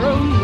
We'll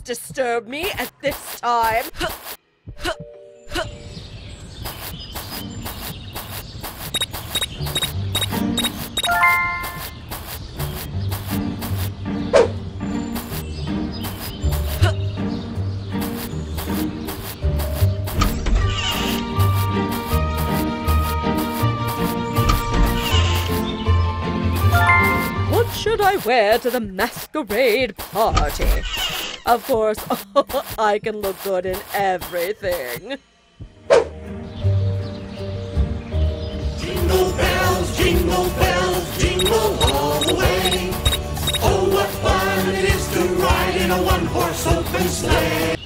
disturb me at this time? What should I wear to the masquerade party? Of course, I can look good in everything. Jingle bells, jingle bells, jingle all the way. Oh, what fun it is to ride in a one-horse open sleigh.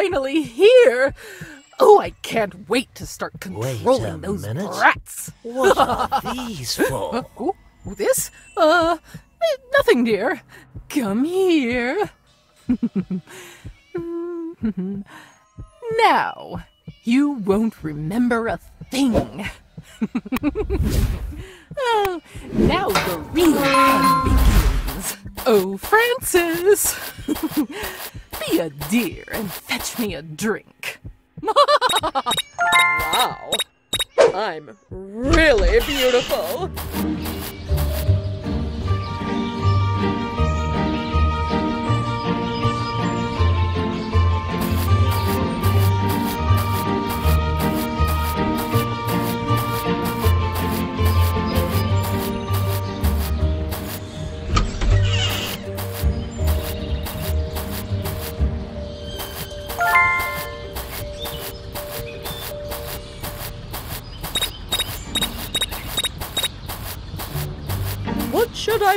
Finally here! Oh, I can't wait to start Wait controlling a those minute. brats. What are these for? Oh, oh, this? Uh, eh, nothing, dear. Come here. now, you won't remember a thing. oh, now the real fun begins. Oh, Francis, be a dear and fetch me a drink. Wow. I'm really beautiful.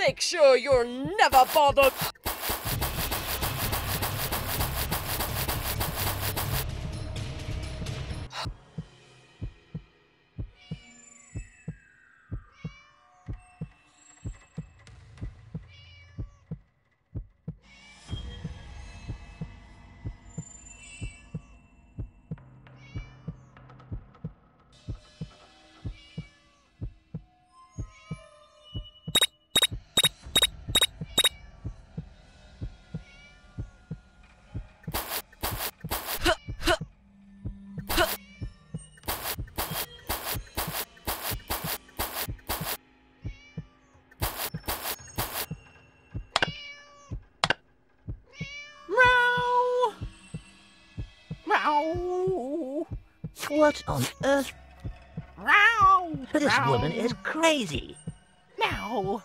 Make sure you're never bothered. Meow! What on earth? Meow! This woman is crazy. Meow!